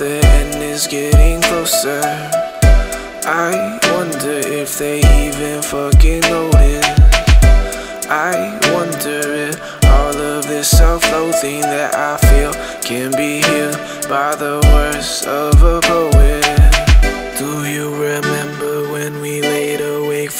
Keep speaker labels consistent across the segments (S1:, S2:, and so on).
S1: is getting closer. I wonder if they even fucking notice. I wonder if all of this self-loathing that I feel can be healed by the words of a poet.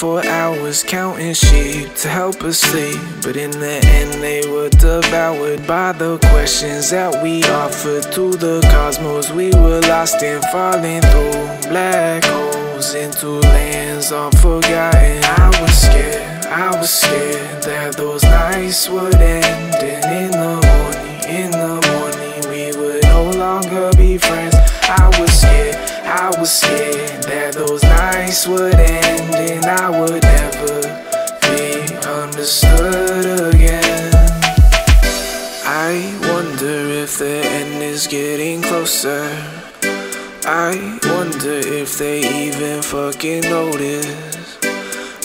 S1: For hours counting sheep to help us sleep? But in the end, they were devoured by the questions that we offered to the cosmos. We were lost and falling through black holes into lands unforgotten. I was scared, I was scared that those nights would end. And in the morning, in the morning, we would no longer be friends. I was scared, I was scared that those nights would end and I would never be understood again. I wonder if the end is getting closer. I wonder if they even fucking notice.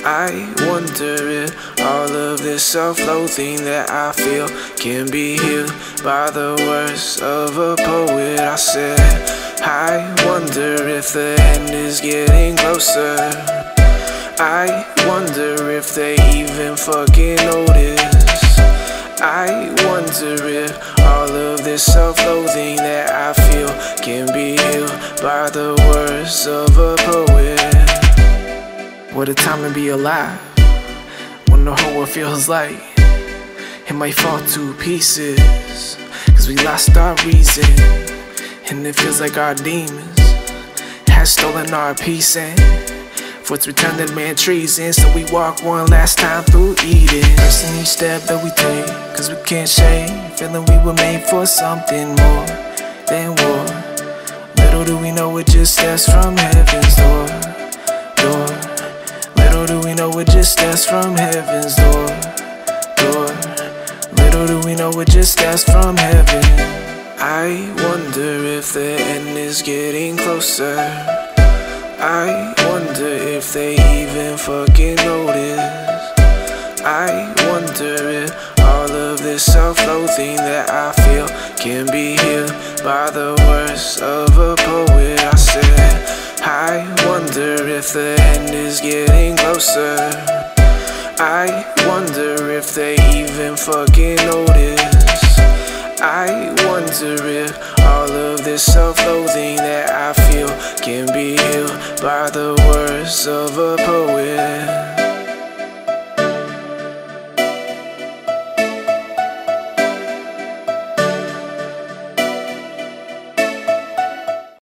S1: I wonder if all of this self-loathing that I feel can be healed by the words of a poet. I said, I wonder if the end is getting closer. I wonder if they even fucking notice. I wonder if all of this self-loathing that I feel can be healed by the words of a poet. What a time to be alive when the whole world feels like it might fall to pieces. Cause we lost our reason, and it feels like our demons has stolen our peace. And for its return that man treason, so we walk one last time through Eden. Cursing each step that we take, cause we can't shake. Feeling we were made for something more than war. Little do we know it just steps from heaven's door. Door. Little do we know it just steps from heaven's door. Door. Little do we know it just steps from heaven. I wonder if the end is getting closer. I wonder if they even fucking notice. I wonder if all of this self-loathing that I feel can be healed by the words of a poet. I said, I wonder if the end is getting closer. I wonder if they even fucking notice. I if all of this self-loathing that I feel can be healed by the words of a poet.